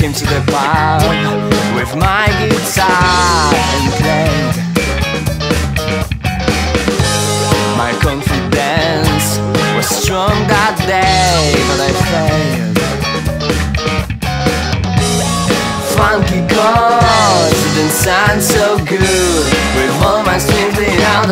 came to the pub with my guitar and played. My confidence was strong that day, but I failed. Funky chords didn't sound so good With all my strings out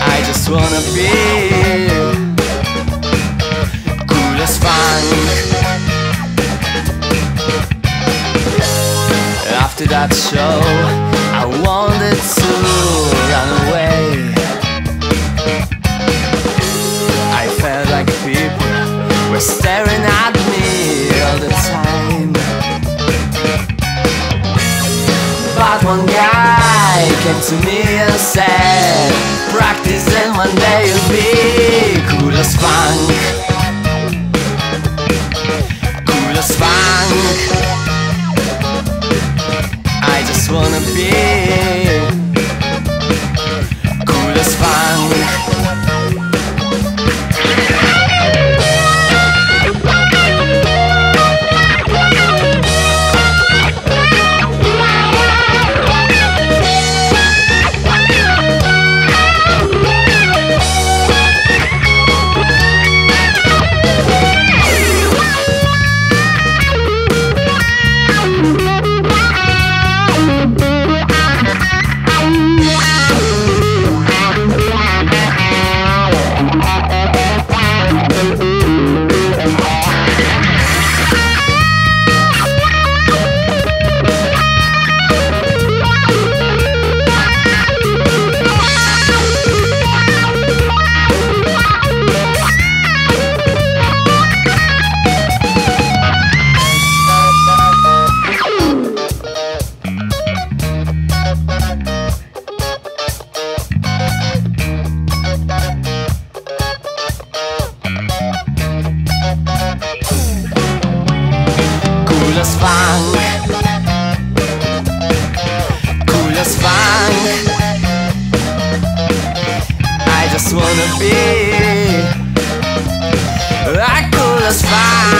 I just wanna be Cool as funk After that show I wanted to run away I felt like people were staring at me all the time. But one guy came to me and said, Practice and Cool as funk. Cool as funk. I just wanna be ah, Cool as funk